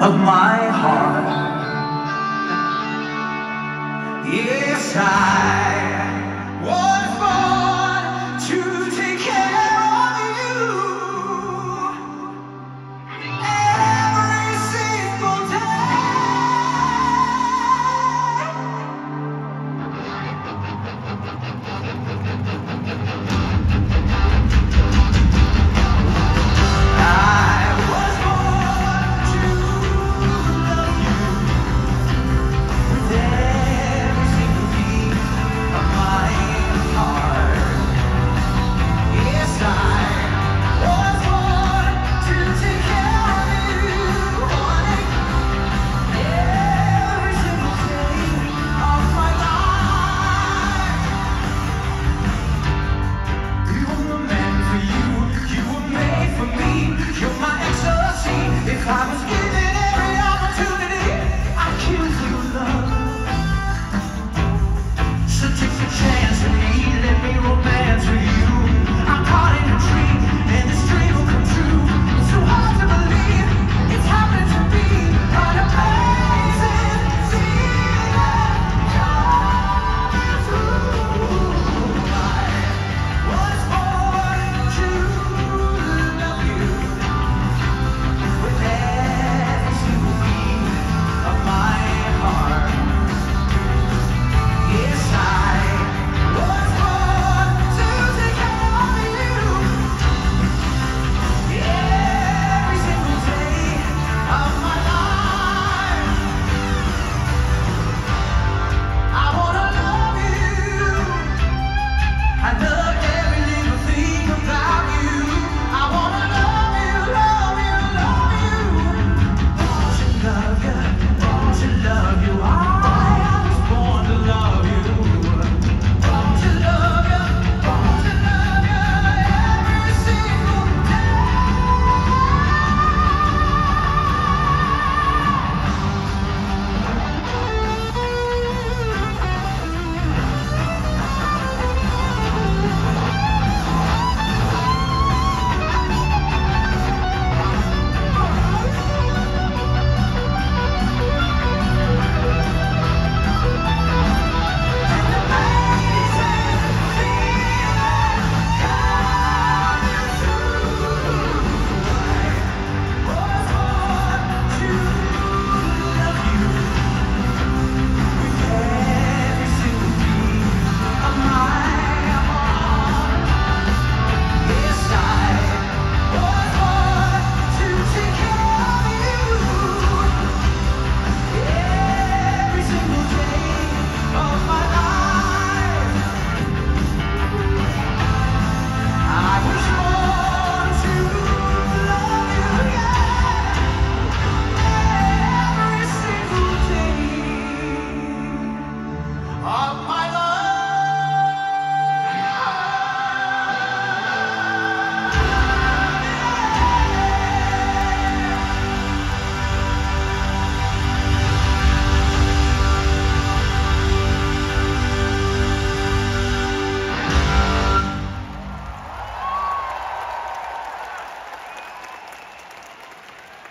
of my heart. Yes, I